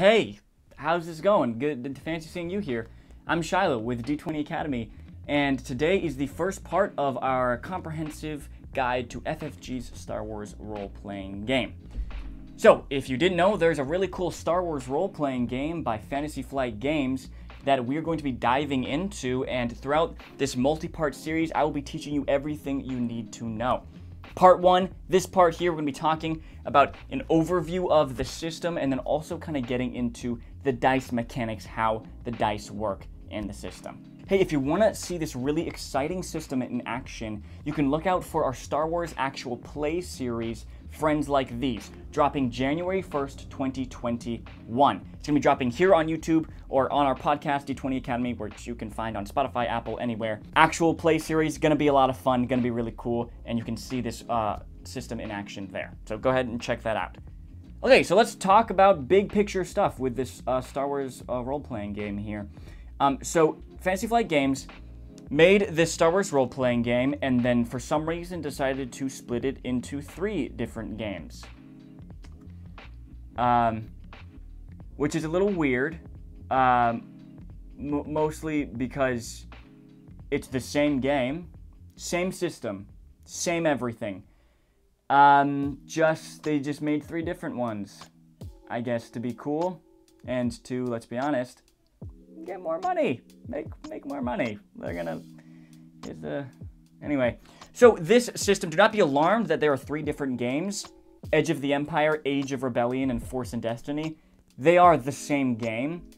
Hey, how's this going? Good, fancy seeing you here. I'm Shiloh with D20 Academy, and today is the first part of our comprehensive guide to FFG's Star Wars role-playing game. So, if you didn't know, there's a really cool Star Wars role-playing game by Fantasy Flight Games that we're going to be diving into, and throughout this multi-part series, I will be teaching you everything you need to know. Part one, this part here, we're gonna be talking about an overview of the system and then also kind of getting into the dice mechanics, how the dice work in the system. Hey, if you want to see this really exciting system in action, you can look out for our Star Wars Actual Play series, Friends Like These, dropping January 1st, 2021. It's going to be dropping here on YouTube or on our podcast, D20 Academy, which you can find on Spotify, Apple, anywhere. Actual Play series, going to be a lot of fun, going to be really cool, and you can see this uh, system in action there. So go ahead and check that out. Okay, so let's talk about big picture stuff with this uh, Star Wars uh, role playing game here. Um, so Fantasy Flight Games made this Star Wars role playing game and then for some reason decided to split it into three different games. Um, which is a little weird, um, mostly because it's the same game, same system, same everything. Um, just, they just made three different ones. I guess to be cool and to, let's be honest, get more money. Make make more money. They're gonna get the uh, anyway. So this system, do not be alarmed that there are three different games: Edge of the Empire, Age of Rebellion, and Force and Destiny. They are the same game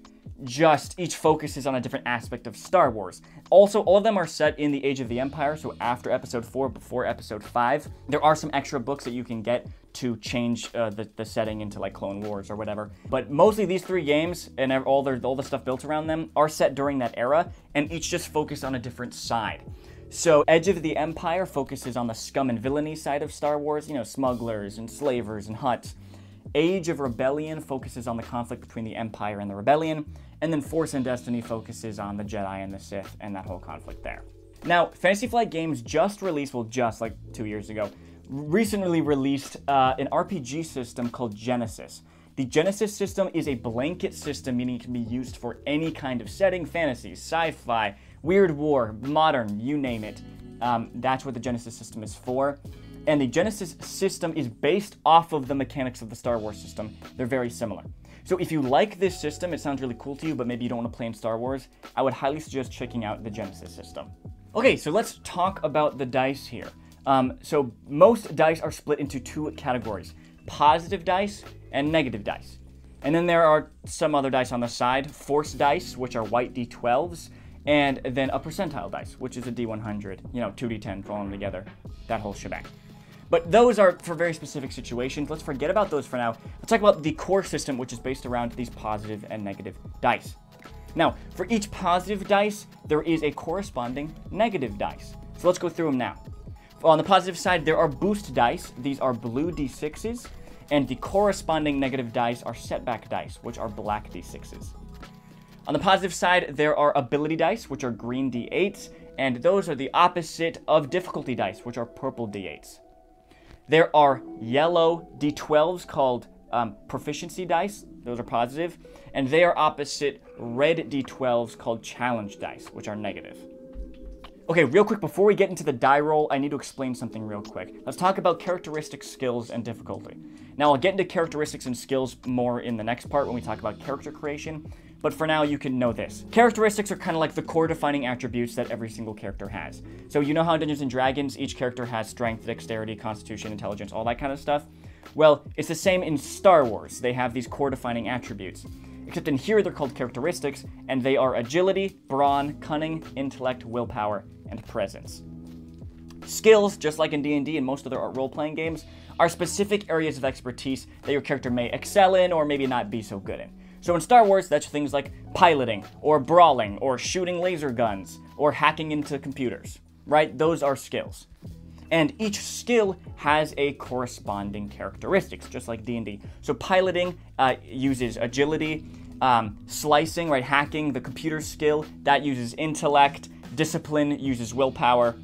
just each focuses on a different aspect of Star Wars. Also, all of them are set in the Age of the Empire, so after Episode 4, before Episode 5. There are some extra books that you can get to change uh, the, the setting into like Clone Wars or whatever. But mostly these three games and all, their, all the stuff built around them are set during that era, and each just focus on a different side. So, Edge of the Empire focuses on the scum and villainy side of Star Wars, you know, smugglers and slavers and Hutts. Age of Rebellion focuses on the conflict between the Empire and the Rebellion, and then Force and Destiny focuses on the Jedi and the Sith and that whole conflict there. Now, Fantasy Flight Games just released, well, just like two years ago, recently released uh, an RPG system called Genesys. The Genesys system is a blanket system, meaning it can be used for any kind of setting fantasy, sci fi, weird war, modern, you name it. Um, that's what the Genesys system is for. And the Genesys system is based off of the mechanics of the Star Wars system. They're very similar. So if you like this system, it sounds really cool to you, but maybe you don't want to play in Star Wars, I would highly suggest checking out the Genesys system. Okay, so let's talk about the dice here. Um, so most dice are split into two categories, positive dice and negative dice. And then there are some other dice on the side, force dice, which are white d12s, and then a percentile dice, which is a d100, you know, 2d10 thrown together, that whole shebang. But those are for very specific situations. Let's forget about those for now. Let's talk about the core system, which is based around these positive and negative dice. Now, for each positive dice, there is a corresponding negative dice. So let's go through them now. On the positive side, there are boost dice. These are blue d6s, and the corresponding negative dice are setback dice, which are black d6s. On the positive side, there are ability dice, which are green d8s, and those are the opposite of difficulty dice, which are purple d8s. There are yellow d12s called um, proficiency dice. Those are positive. And they are opposite red d12s called challenge dice, which are negative. Okay, real quick, before we get into the die roll, I need to explain something real quick. Let's talk about characteristics, skills, and difficulty. Now, I'll get into characteristics and skills more in the next part when we talk about character creation, but for now you can know this. Characteristics are kind of like the core defining attributes that every single character has. So you know how in Dungeons and Dragons each character has strength, dexterity, constitution, intelligence, all that kind of stuff? Well, it's the same in Star Wars. They have these core defining attributes. Except in here they're called characteristics, and they are agility, brawn, cunning, intellect, willpower, and presence. Skills, just like in D&D and most other role-playing games, are specific areas of expertise that your character may excel in or maybe not be so good in. So in Star Wars, that's things like piloting, or brawling, or shooting laser guns, or hacking into computers, right? Those are skills. And each skill has a corresponding characteristics, just like D&D. So piloting uh, uses agility, um, slicing, right, hacking, the computer skill, that uses intellect, discipline uses willpower,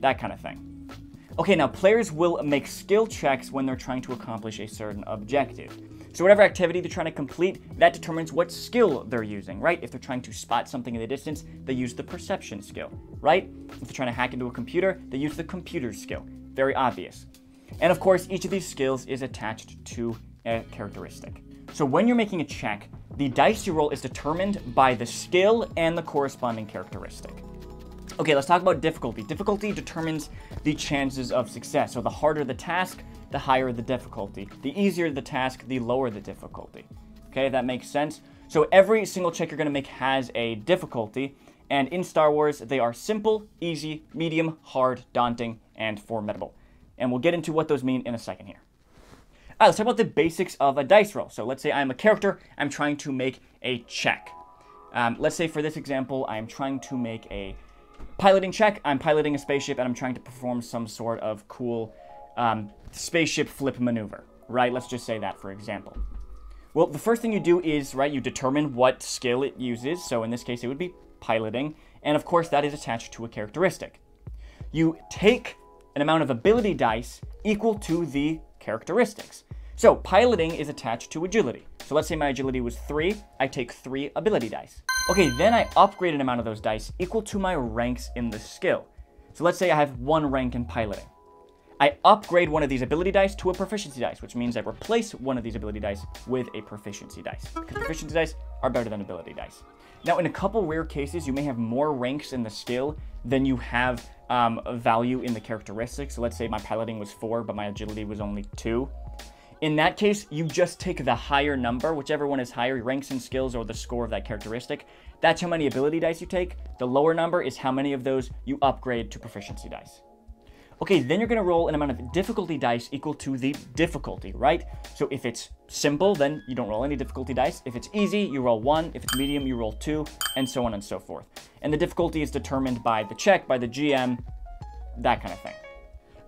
that kind of thing. Okay, now players will make skill checks when they're trying to accomplish a certain objective. So whatever activity they're trying to complete, that determines what skill they're using, right? If they're trying to spot something in the distance, they use the perception skill, right? If they're trying to hack into a computer, they use the computer skill. Very obvious. And of course, each of these skills is attached to a characteristic. So when you're making a check, the dice you roll is determined by the skill and the corresponding characteristic. Okay, let's talk about difficulty. Difficulty determines the chances of success. So the harder the task, the higher the difficulty. The easier the task, the lower the difficulty. Okay, that makes sense. So every single check you're going to make has a difficulty, and in Star Wars, they are simple, easy, medium, hard, daunting, and formidable. And we'll get into what those mean in a second here. All right, let's talk about the basics of a dice roll. So let's say I'm a character, I'm trying to make a check. Um, let's say for this example, I'm trying to make a piloting check. I'm piloting a spaceship and I'm trying to perform some sort of cool um, spaceship flip maneuver, right? Let's just say that for example. Well, the first thing you do is, right, you determine what skill it uses. So in this case, it would be piloting. And of course, that is attached to a characteristic. You take an amount of ability dice equal to the characteristics. So piloting is attached to agility. So let's say my agility was three, I take three ability dice. Okay, then I upgrade an amount of those dice equal to my ranks in the skill. So let's say I have one rank in piloting. I upgrade one of these ability dice to a proficiency dice, which means I replace one of these ability dice with a proficiency dice, because proficiency dice are better than ability dice. Now, in a couple rare cases, you may have more ranks in the skill than you have um, value in the characteristics. So let's say my piloting was four, but my agility was only two. In that case, you just take the higher number, whichever one is higher, ranks and skills or the score of that characteristic. That's how many ability dice you take. The lower number is how many of those you upgrade to proficiency dice. Okay, then you're gonna roll an amount of difficulty dice equal to the difficulty, right? So if it's simple, then you don't roll any difficulty dice. If it's easy, you roll one. If it's medium, you roll two, and so on and so forth. And the difficulty is determined by the check, by the GM, that kind of thing.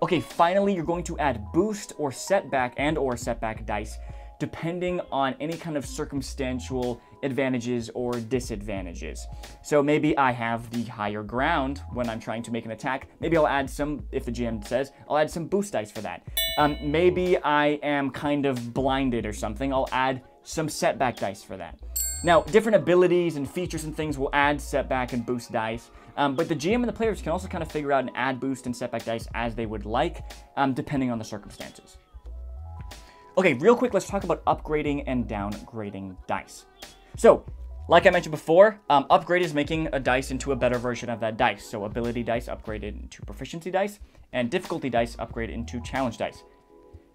Okay, finally, you're going to add boost or setback and or setback dice depending on any kind of circumstantial advantages or disadvantages. So maybe I have the higher ground when I'm trying to make an attack. Maybe I'll add some, if the GM says, I'll add some boost dice for that. Um, maybe I am kind of blinded or something. I'll add some setback dice for that. Now, different abilities and features and things will add setback and boost dice. Um, but the GM and the players can also kind of figure out and add boost and setback dice as they would like, um, depending on the circumstances. Okay, real quick, let's talk about upgrading and downgrading dice. So, like I mentioned before, um, upgrade is making a dice into a better version of that dice. So ability dice upgraded into proficiency dice, and difficulty dice upgraded into challenge dice.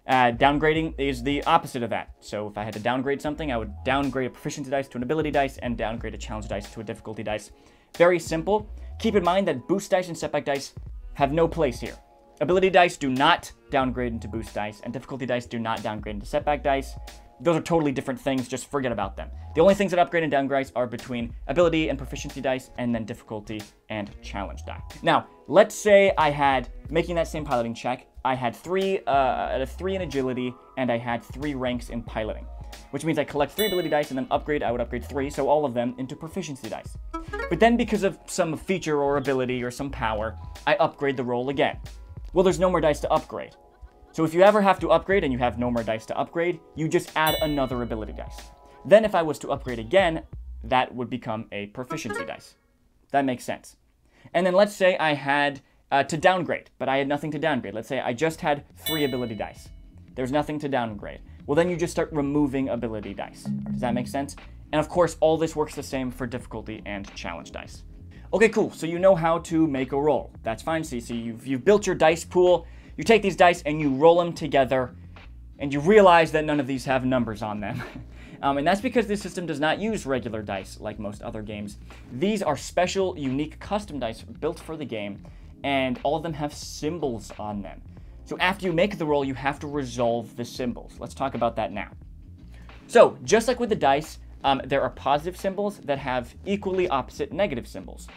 Uh, downgrading is the opposite of that. So if I had to downgrade something, I would downgrade a proficiency dice to an ability dice and downgrade a challenge dice to a difficulty dice. Very simple. Keep in mind that boost dice and setback dice have no place here. Ability dice do not downgrade into boost dice, and difficulty dice do not downgrade into setback dice. Those are totally different things, just forget about them. The only things that upgrade and downgrade are between ability and proficiency dice, and then difficulty and challenge die. Now, let's say I had, making that same piloting check, I had three, uh, three in agility, and I had three ranks in piloting which means I collect three ability dice and then upgrade, I would upgrade three, so all of them into proficiency dice. But then because of some feature or ability or some power, I upgrade the roll again. Well, there's no more dice to upgrade. So if you ever have to upgrade and you have no more dice to upgrade, you just add another ability dice. Then if I was to upgrade again, that would become a proficiency dice. That makes sense. And then let's say I had uh, to downgrade, but I had nothing to downgrade. Let's say I just had three ability dice. There's nothing to downgrade well then you just start removing ability dice. Does that make sense? And of course, all this works the same for difficulty and challenge dice. Okay, cool, so you know how to make a roll. That's fine, so you've, you've built your dice pool, you take these dice and you roll them together, and you realize that none of these have numbers on them. um, and that's because this system does not use regular dice like most other games. These are special, unique custom dice built for the game, and all of them have symbols on them. So after you make the roll, you have to resolve the symbols. Let's talk about that now. So just like with the dice, um, there are positive symbols that have equally opposite negative symbols.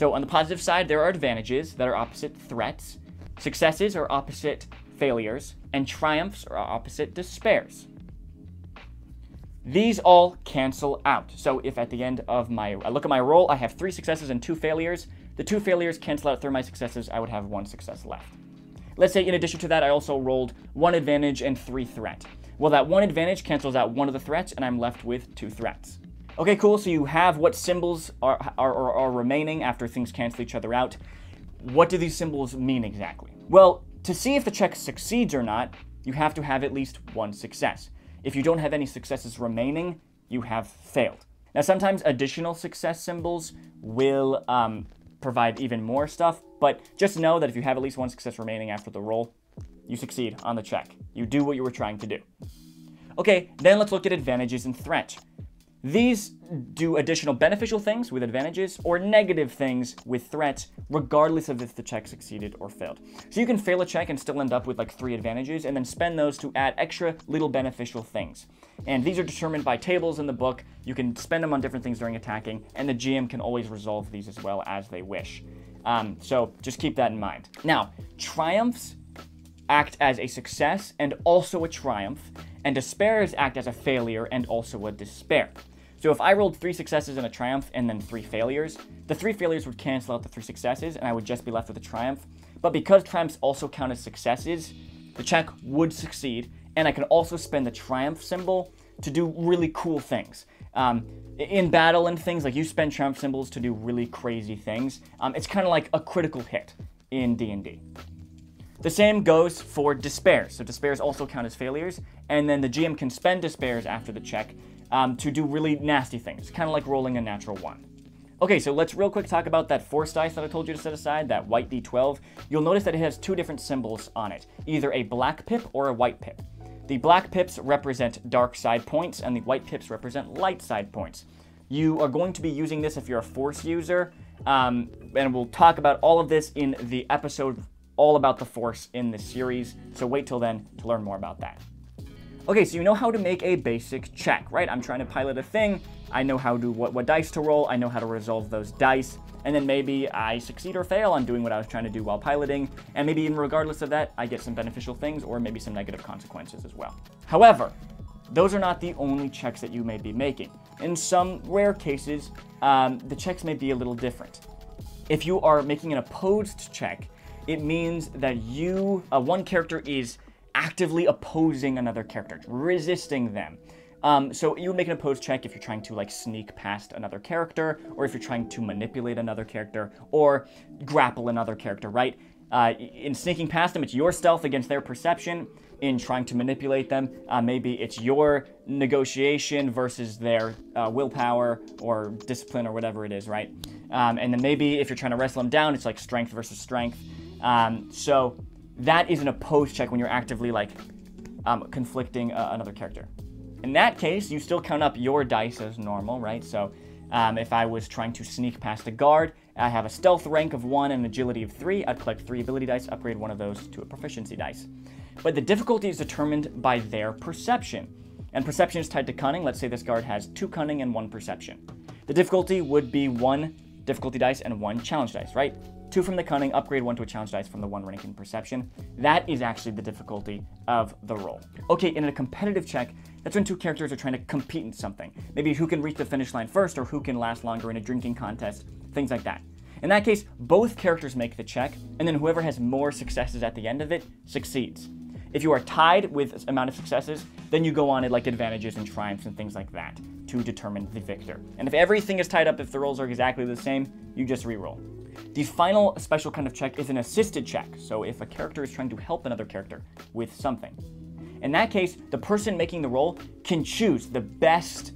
So on the positive side, there are advantages that are opposite threats, successes are opposite failures, and triumphs are opposite despairs. These all cancel out. So if at the end of my, I look at my roll, I have three successes and two failures, the two failures cancel out through my successes, I would have one success left. Let's say in addition to that, I also rolled one advantage and three threat. Well, that one advantage cancels out one of the threats, and I'm left with two threats. Okay, cool, so you have what symbols are, are, are, remaining after things cancel each other out. What do these symbols mean exactly? Well, to see if the check succeeds or not, you have to have at least one success. If you don't have any successes remaining, you have failed. Now, sometimes additional success symbols will um, provide even more stuff, but just know that if you have at least one success remaining after the roll, you succeed on the check. You do what you were trying to do. Okay, then let's look at advantages and threat. These do additional beneficial things with advantages or negative things with threats, regardless of if the check succeeded or failed. So you can fail a check and still end up with like three advantages and then spend those to add extra little beneficial things. And these are determined by tables in the book. You can spend them on different things during attacking, and the GM can always resolve these as well as they wish. Um, so just keep that in mind. Now, triumphs act as a success and also a triumph, and despairs act as a failure and also a despair. So if I rolled three successes and a triumph and then three failures, the three failures would cancel out the three successes and I would just be left with a triumph. But because triumphs also count as successes, the check would succeed, and I can also spend the triumph symbol to do really cool things. Um, in battle and things, like you spend triumph symbols to do really crazy things. Um, it's kind of like a critical hit in D&D. The same goes for despairs. So despairs also count as failures, and then the GM can spend despairs after the check um, to do really nasty things, kind of like rolling a natural one. Okay, so let's real quick talk about that force dice that I told you to set aside, that white d12. You'll notice that it has two different symbols on it, either a black pip or a white pip. The black pips represent dark side points, and the white pips represent light side points. You are going to be using this if you're a force user, um, and we'll talk about all of this in the episode all about the force in this series, so wait till then to learn more about that. Okay, so you know how to make a basic check, right? I'm trying to pilot a thing. I know how to what, what dice to roll. I know how to resolve those dice. And then maybe I succeed or fail on doing what I was trying to do while piloting. And maybe even regardless of that, I get some beneficial things or maybe some negative consequences as well. However, those are not the only checks that you may be making. In some rare cases, um, the checks may be a little different. If you are making an opposed check, it means that you, uh, one character is actively opposing another character, resisting them. Um, so you would make an opposed check if you're trying to like sneak past another character, or if you're trying to manipulate another character, or grapple another character, right? Uh, in sneaking past them, it's your stealth against their perception. In trying to manipulate them, uh, maybe it's your negotiation versus their uh, willpower or discipline or whatever it is, right? Um, and then maybe if you're trying to wrestle them down, it's like strength versus strength. Um, so that is an opposed check when you're actively like um, conflicting uh, another character. In that case, you still count up your dice as normal, right? So um, if I was trying to sneak past a guard, I have a stealth rank of 1 and agility of 3. I'd collect 3 ability dice, upgrade one of those to a proficiency dice. But the difficulty is determined by their perception. And perception is tied to cunning. Let's say this guard has 2 cunning and 1 perception. The difficulty would be 1 difficulty dice and 1 challenge dice, right? Two from the cunning, upgrade one to a challenge dice from the one rank in perception. That is actually the difficulty of the roll. Okay, in a competitive check, that's when two characters are trying to compete in something. Maybe who can reach the finish line first or who can last longer in a drinking contest, things like that. In that case, both characters make the check, and then whoever has more successes at the end of it succeeds. If you are tied with amount of successes, then you go on at like advantages and triumphs and things like that to determine the victor. And if everything is tied up, if the rolls are exactly the same, you just re-roll. The final special kind of check is an assisted check, so if a character is trying to help another character with something. In that case, the person making the roll can choose the best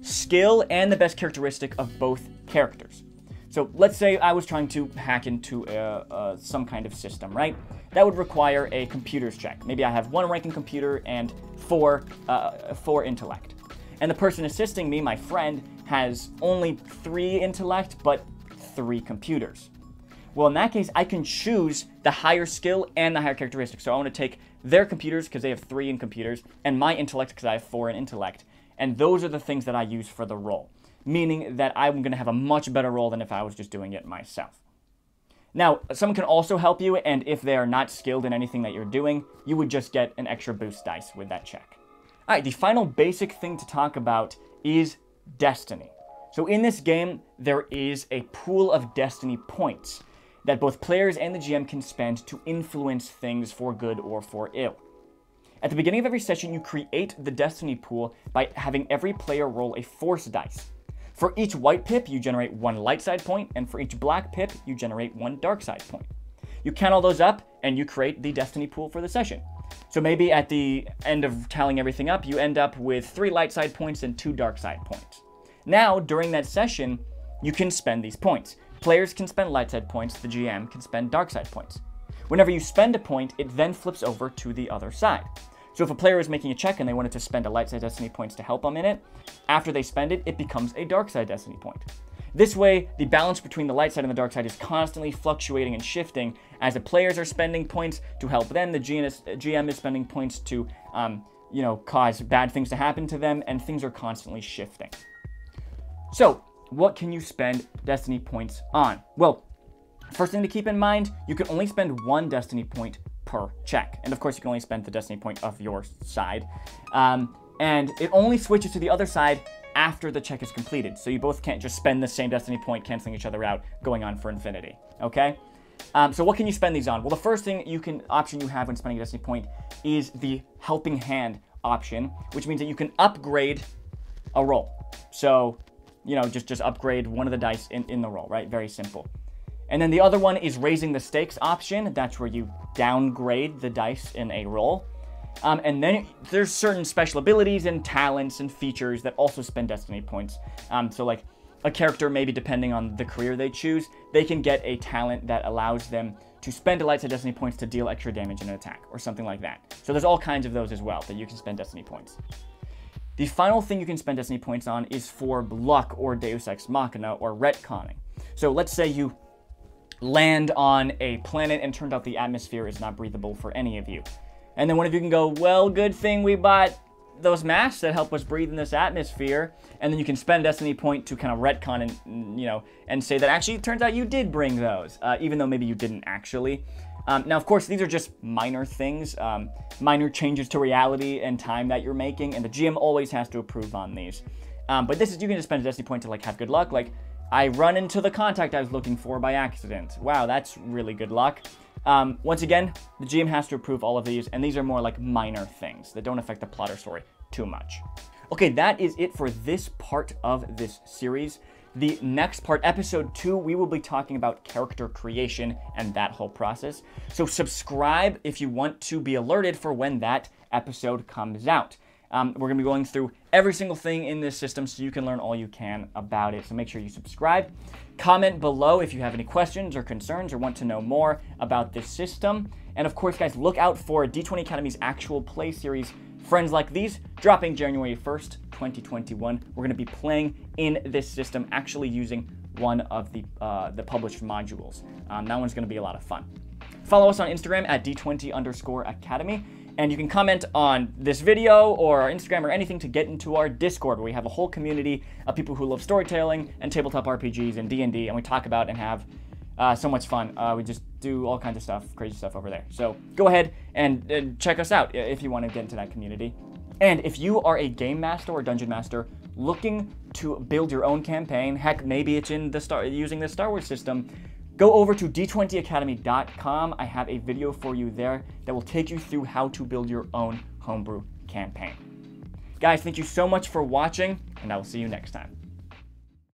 skill and the best characteristic of both characters. So let's say I was trying to hack into a, a, some kind of system, right? That would require a computer's check. Maybe I have one ranking computer and four, uh, four intellect. And the person assisting me, my friend, has only three intellect, but three computers. Well, in that case, I can choose the higher skill and the higher characteristics. So I want to take their computers because they have three in computers, and my intellect because I have four in intellect. And those are the things that I use for the roll, meaning that I'm going to have a much better roll than if I was just doing it myself. Now, someone can also help you, and if they are not skilled in anything that you're doing, you would just get an extra boost dice with that check. All right, the final basic thing to talk about is destiny. So in this game, there is a pool of destiny points that both players and the GM can spend to influence things for good or for ill. At the beginning of every session, you create the Destiny pool by having every player roll a Force dice. For each white pip, you generate one light side point, and for each black pip, you generate one dark side point. You count all those up, and you create the Destiny pool for the session. So maybe at the end of tallying everything up, you end up with three light side points and two dark side points. Now, during that session, you can spend these points. Players can spend light side points, the GM can spend dark side points. Whenever you spend a point, it then flips over to the other side. So if a player is making a check and they wanted to spend a light side destiny points to help them in it, after they spend it, it becomes a dark side destiny point. This way, the balance between the light side and the dark side is constantly fluctuating and shifting. As the players are spending points to help them, the GM is spending points to, um, you know, cause bad things to happen to them, and things are constantly shifting. So, what can you spend Destiny points on? Well, first thing to keep in mind, you can only spend one Destiny point per check. And of course, you can only spend the Destiny point of your side. Um, and it only switches to the other side after the check is completed. So you both can't just spend the same Destiny point, canceling each other out, going on for infinity. Okay? Um, so what can you spend these on? Well, the first thing you can option you have when spending a Destiny point is the Helping Hand option, which means that you can upgrade a roll. So, you know, just just upgrade one of the dice in, in the roll, right? Very simple. And then the other one is raising the stakes option. That's where you downgrade the dice in a roll. Um, and then there's certain special abilities and talents and features that also spend destiny points. Um, so like a character, maybe depending on the career they choose, they can get a talent that allows them to spend a light side destiny points to deal extra damage in an attack or something like that. So there's all kinds of those as well that you can spend destiny points. The final thing you can spend destiny points on is for luck or deus ex machina or retconning. So let's say you land on a planet and turned out the atmosphere is not breathable for any of you. And then one of you can go, well, good thing we bought those masks that help us breathe in this atmosphere. And then you can spend Destiny Point to kind of retcon and, you know, and say that actually it turns out you did bring those, uh, even though maybe you didn't actually. Um, now, of course, these are just minor things, um, minor changes to reality and time that you're making, and the GM always has to approve on these. Um, but this is, you can just spend a Destiny Point to, like, have good luck. Like, I run into the contact I was looking for by accident. Wow, that's really good luck. Um, once again, the GM has to approve all of these, and these are more like minor things that don't affect the plot or story too much. Okay, that is it for this part of this series. The next part, episode two, we will be talking about character creation and that whole process. So subscribe if you want to be alerted for when that episode comes out. Um, we're going to be going through every single thing in this system so you can learn all you can about it. So make sure you subscribe. Comment below if you have any questions or concerns or want to know more about this system. And of course, guys, look out for D20 Academy's actual play series, Friends Like These, dropping January 1st, 2021. We're going to be playing in this system, actually using one of the, uh, the published modules. Um, that one's going to be a lot of fun. Follow us on Instagram at D20 underscore Academy. And you can comment on this video or our Instagram or anything to get into our Discord, where we have a whole community of people who love storytelling and tabletop RPGs and D&D, and we talk about and have uh, so much fun. Uh, we just do all kinds of stuff, crazy stuff over there. So go ahead and, and check us out if you want to get into that community. And if you are a game master or dungeon master looking to build your own campaign, heck, maybe it's in the star using the Star Wars system, Go over to d20academy.com. I have a video for you there that will take you through how to build your own homebrew campaign. Guys, thank you so much for watching, and I will see you next time.